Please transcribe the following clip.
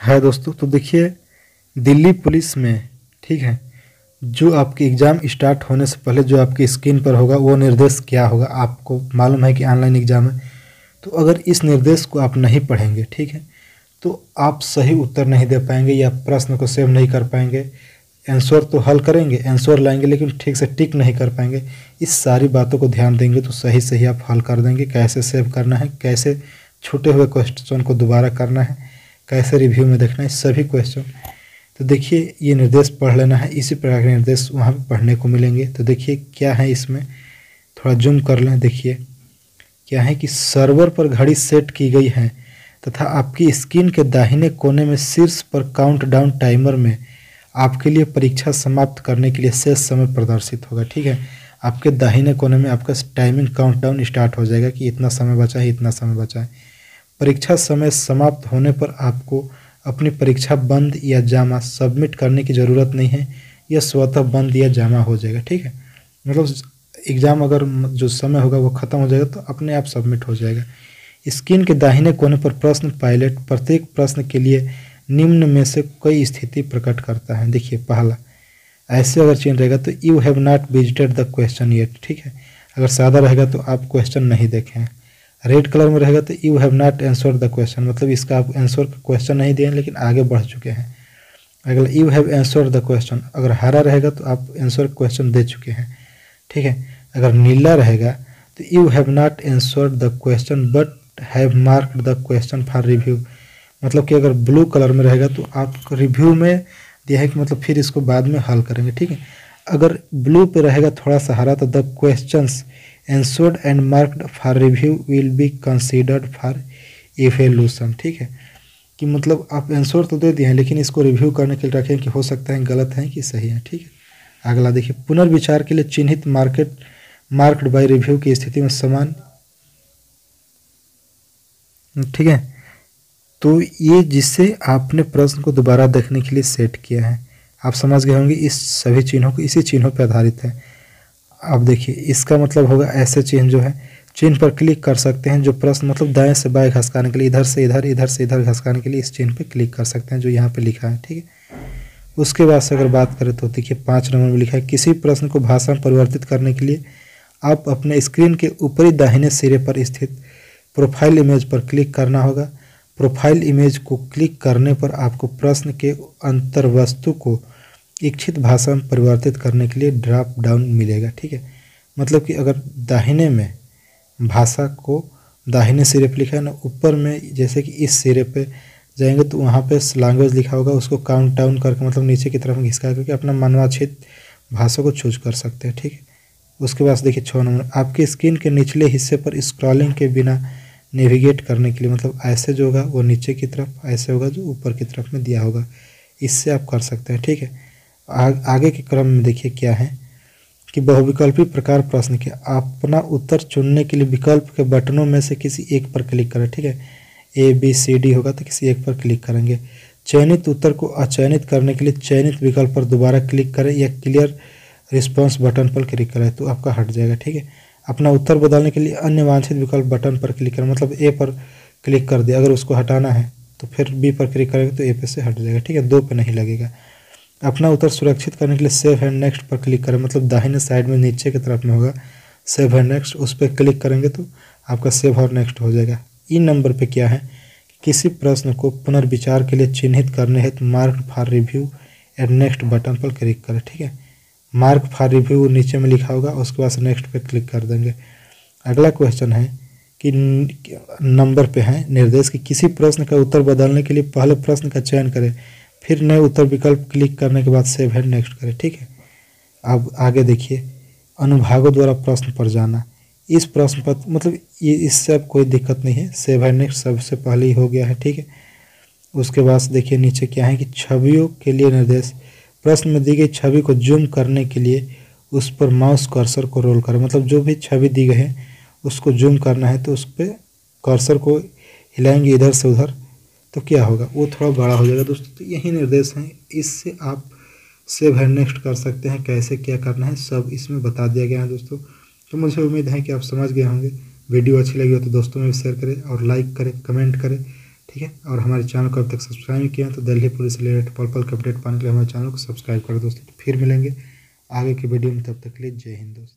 है दोस्तों तो देखिए, दिल्ली पुलिस में, ठीक है, जो आपके एग्ज़ाम स्टार्ट होने से पहले जो आपकी स्क्रीन पर होगा, वो निर्देश क्या होगा, आपको मालूम है कि ऑनलाइन एग्ज़ाम है। तो अगर इस निर्देश को आप नहीं पढ़ेंगे, ठीक है तो आप सही उत्तर नहीं दे पाएँगे या प्रश्न को सेव नहीं कर पाएँगे। आंसर तो हल करेंगे आंसर लाएँगे, लेकिन ठीक से टिक नहीं कर पाएँगे। इस सारी बातों को ध्यान देंगे तो सही सही आप हल कर देंगे। कैसे सेव करना है, कैसे छूटे हुए क्वेश्चन को दोबारा करना है। कैसे रिव्यू में देखना है, सभी क्वेश्चन तो देखिए, ये निर्देश पढ़ लेना है, इसी प्रकार के निर्देश वहाँ पर पढ़ने को मिलेंगे। तो देखिए, क्या है इसमें? थोड़ा जूम कर लें, देखिए। क्या है कि सर्वर पर घड़ी सेट की गई है, तथा आपकी स्क्रीन के दाहिने कोने में शीर्ष पर काउंटडाउन टाइमर में आपके लिए परीक्षा समाप्त करने के लिए शेष समय प्रदर्शित होगा, ठीक है? आपके दाहिने कोने में आपका टाइमिंग काउंटडाउन स्टार्ट हो जाएगा कि इतना समय बचा है, इतना समय बचा है। परीक्षा समय समाप्त होने पर आपको अपनी परीक्षा बंद या जामा सबमिट करने की ज़रूरत नहीं है। यह स्वतः बंद या जामा हो जाएगा, ठीक है? मतलब एग्ज़ाम अगर जो समय होगा वो ख़त्म हो जाएगा तो अपने आप सबमिट हो जाएगा। स्क्रीन के दाहिने कोने पर प्रश्न पायलट प्रत्येक प्रश्न के लिए निम्न में से कई स्थिति प्रकट करता है। देखिए, पहला, ऐसे अगर चिन्ह रहेगा तो you have not visited the question yet ठीक है? अगर सादा रहेगा तो आप क्वेश्चन नहीं देखें। रेड कलर में रहेगा तो you have not answer the question मतलब इसका आप आंसर का क्वेश्चन नहीं दिए लेकिन आगे बढ़ चुके हैं। अगर you have answer the question अगर हरा रहेगा तो आप आंसर क्वेश्चन दे चुके हैं। ठीक है? अगर नीला रहेगा तो you have not answer the question but have mark the question for review मतलब कि अगर ब्लू कलर में रहेगा तो आप रिव्यू में दिया है कि मतलब फिर इसको बाद में हल करेंगे। ठीक है? अगर ब्लू पे रहेगा, थोड़ा सा हरा तो the questions answered and marked for review will be considered for evaluation ठीक है? कि मतलब आप आंसर तो दे दिए हैं, लेकिन इसको रिव्यू करने के लिए रखें कि हो सकता है गलत है कि सही है, ठीक है? अगला देखिए, पुनर्विचार के लिए चिन्हित मार्केट मार्क्ड बाय रिव्यू की स्थिति में समान, ठीक है? तो ये जिससे आपने प्रश्न को दोबारा देखने के लिए सेट किया है। आप समझ गए होंगे इस सभी चिन्हों को, इसी चिन्हों पर आधारित है। अब देखिए, इसका मतलब होगा ऐसे चिन्ह जो है, चिन्ह पर क्लिक कर सकते हैं जो प्रश्न मतलब दाएँ से बाएँ घसकाने के लिए, इधर से इधर इधर से इधर घसकाने के लिए इस चिन्ह पर क्लिक कर सकते हैं जो यहाँ पर लिखा है, ठीक है। उसके बाद से अगर बात करें तो देखिए, पाँच नंबर में लिखा है, किसी प्रश्न को भाषा में परिवर्तित करने के लिए आप अपने स्क्रीन के ऊपरी दाहिने सिरे पर स्थित प्रोफ़ाइल इमेज पर क्लिक करना होगा। प्रोफ़ाइल इमेज को क्लिक करने पर आपको प्रश्न के अंतर्वस्तु को इच्छित भाषा में परिवर्तित करने के लिए ड्रॉप डाउन मिलेगा, ठीक है? मतलब कि अगर दाहिने में भाषा को दाहिने सिरे पर लिखा है ना, ऊपर में जैसे कि इस सिरे पे जाएँगे तो वहाँ पे लैंग्वेज लिखा होगा, उसको काउंट डाउन करके मतलब नीचे की तरफ़ घिसका करके अपना मनवाचित भाषा को चूज़ कर सकते हैं, ठीक है? उसके बाद देखिए छः नंबर, आपकी स्क्रीन के निचले हिस्से पर स्क्रॉलिंग के बिना नेविगेट करने के लिए मतलब ऐसे जो होगा वो नीचे की तरफ़, ऐसे होगा जो ऊपर की तरफ़ में दिया होगा, इससे आप कर सकते हैं, ठीक है? आ, आगे के क्रम में देखिए क्या है कि बहुविकल्पी प्रकार प्रश्न के अपना उत्तर चुनने के लिए विकल्प के बटनों में से किसी एक पर क्लिक करें ठीक है? ए बी सी डी होगा तो किसी एक पर क्लिक करेंगे। चयनित उत्तर को अचयनित करने के लिए चयनित विकल्प पर दोबारा क्लिक करें या क्लियर रिस्पॉन्स बटन पर क्लिक करें तो आपका हट जाएगा ठीक है? अपना उत्तर बदलने के लिए अन्य वांछित विकल्प बटन पर क्लिक करें मतलब ए पर क्लिक कर दे अगर उसको हटाना है तो फिर बी पर क्लिक करेंगे तो ए पे से हट जाएगा ठीक है? दो पे नहीं लगेगा। अपना उत्तर सुरक्षित करने के लिए सेव एंड नेक्स्ट पर क्लिक करें। मतलब दाहिने साइड में नीचे की तरफ़ में होगा। सेव एंड नेक्स्ट उस पर क्लिक करेंगे तो आपका सेव और नेक्स्ट हो जाएगा। इन नंबर पे क्या है? किसी प्रश्न को पुनर्विचार के लिए चिन्हित करने हेतु mark for review and next button पर क्लिक करें, ठीक है? मार्क फॉर रिव्यू नीचे में लिखा होगा, उसके बाद नेक्स्ट पर क्लिक कर देंगे। अगला क्वेश्चन है कि नंबर पे है, निर्देश कि किसी प्रश्न का उत्तर बदलने के लिए पहले प्रश्न का चयन करें। फिर नए उत्तर विकल्प क्लिक करने के बाद सेव है नेक्स्ट करें, ठीक है? अब आगे देखिए, अनुभागों द्वारा प्रश्न पर जाना। इस प्रश्न पर मतलब ये, इससे अब कोई दिक्कत नहीं है। सेव है नेक्स्ट सबसे पहले ही हो गया है, ठीक है? उसके बाद देखिए नीचे क्या है कि छवियों के लिए निर्देश। प्रश्न में दी गई छवि को जूम करने के लिए उस पर माउस कर्सर को रोल करें। मतलब जो भी छवि दी गई है, उसको जूम करना है तो उस पर कर्सर को हिलाएँगे इधर से उधर। तो क्या होगा? वो थोड़ा बड़ा हो जाएगा दोस्तों तो यही निर्देश हैं। इससे आप सेव हैंड नेक्स्ट कर सकते हैं, कैसे क्या करना है, सब इसमें बता दिया गया है दोस्तों। तो मुझे उम्मीद है कि आप समझ गए होंगे। वीडियो अच्छी लगी हो तो दोस्तों में भी शेयर करें और लाइक करें कमेंट करें, ठीक है? और हमारे चैनल को अब तक सब्सक्राइब नहीं किया तो दिल्ली पुलिस रिलेटेड पल पल के अपडेट पाने के लिए हमारे चैनल को सब्सक्राइब करें दोस्तों। तो फिर मिलेंगे आगे की वीडियो में, तब तक के लिए जय हिंद दोस्त।